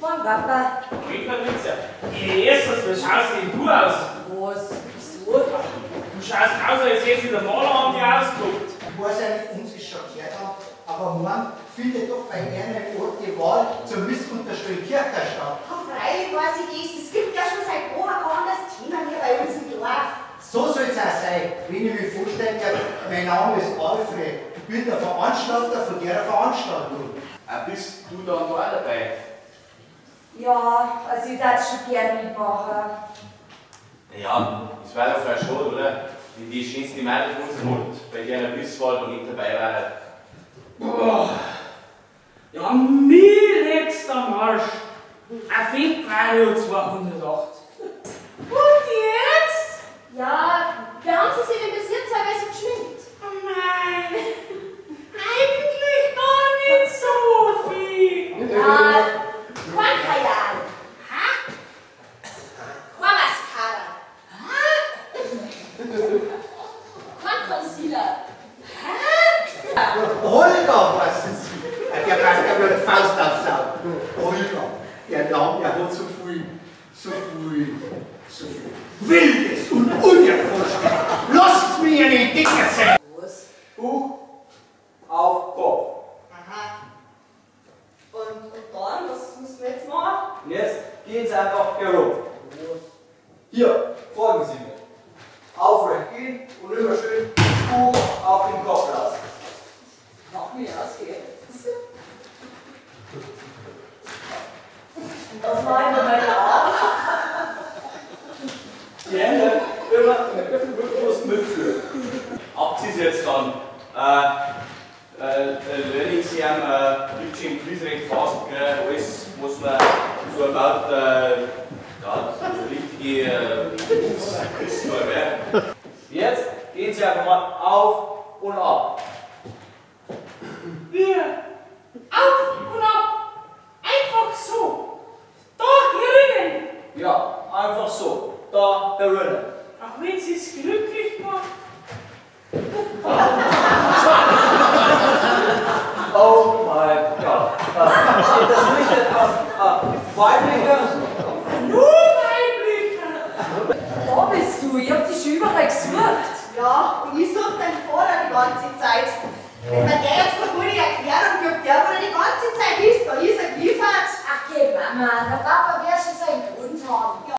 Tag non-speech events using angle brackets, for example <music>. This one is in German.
Moin, Papa. Hey Patrizia, erstens, wie schaust denn du aus? Was? Wieso? Du schaust aus, als hättest du der Maler an dir ausgeguckt. Ich weiß ja nicht, uns ist schon gehört haben, aber man findet doch bei Ihnen Ort die Wahl zur missunterstellten Kirche statt. Ja, freilich weiß ich das. Es gibt ja schon seit Wochen kein anderes Thema hier bei uns im Dorf. So soll es auch sein, wenn ich mich vorstellen darf. Mein Name ist Alfred. Ich bin der Veranstalter von der Veranstaltung. Ah, bist du dann da dabei? Ja, also ich würde schon gerne mitmachen. Ja, das war doch mal schon, oder? Wenn die schönste Mädel von unserem Ort bei der Bisswahl noch nicht dabei waren. Boah. Ja, mir letzter Marsch. Ein Feldbradio 208. Und jetzt? Ja, wie haben Sie sich denn bis jetzt teilweise geschminkt? Oh nein. Eigentlich gar nicht so viel. Ja, kein Kajal. Ha? Kein Mascara. Kein Concealer. Holger heißen Sie. Der kann ja nur die Faust aufsaugen. Holger. Der Name, der hat so viel, so viel, so viel Wildes und Unerforschtes. Lasst mir eine Dicke sein. Was? Buch auf Kopf. Aha. Und, und dann, was müssen wir jetzt machen? Und jetzt gehen Sie einfach herum. Hier, folgen Sie mir. Aufrecht gehen und immer schön das Buch auf den Kopf lassen. Mach mir ausgehen. Was war denn mein Arm? Die Hände immer bewusst mitführen. Habt ihr es jetzt dann? Äh, äh, wenn ich sie am äh, Bildschirm recht fast, gell, alles, was man so about, äh, ja, so richtige äh, Berufswissen, gell? Gehen Sie einfach mal auf und ab. Wir. Auf und ab. Einfach so. Da drinnen. Ja, einfach so. Da, drinnen. Auch wenn sie es glücklich macht. Oh mein Gott. Geht <laughs> das nicht etwas ah, weiblicher? Nur weiblicher. Da bist du. Ich hab dich schon überall gesucht. Ich suche deinen Vater die ganze Zeit. Wenn mir der jetzt eine gute Erklärung gibt, der, er die ganze Zeit